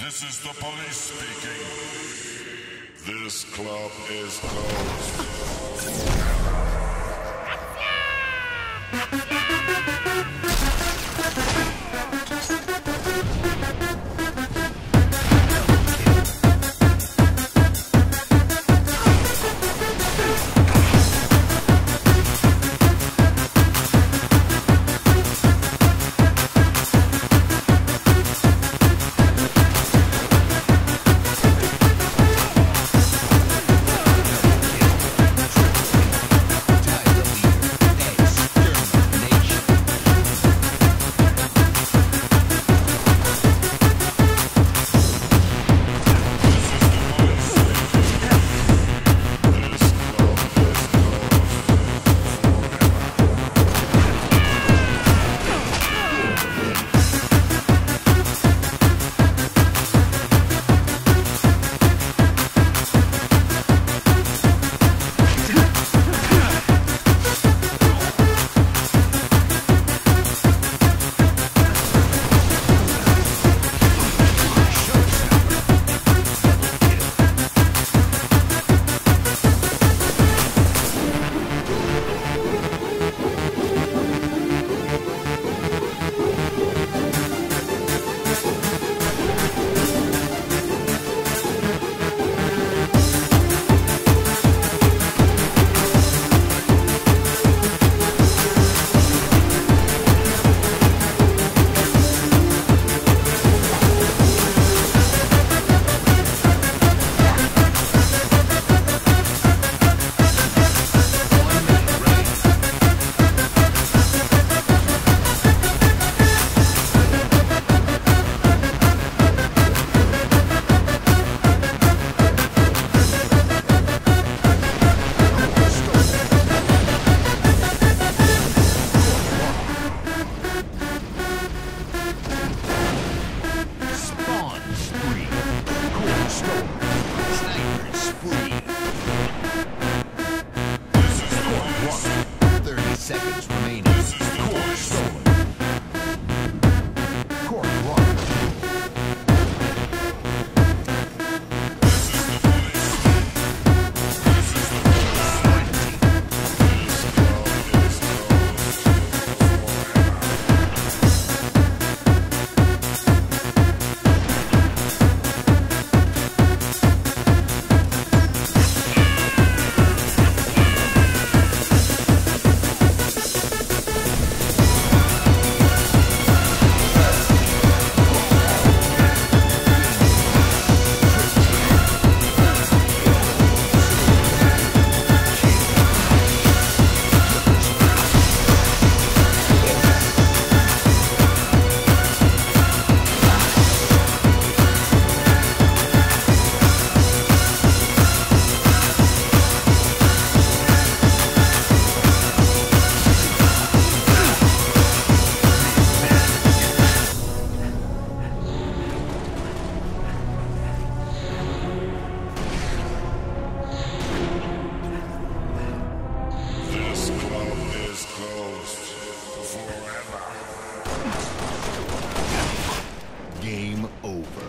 This is the police speaking. This club is closed. Game over.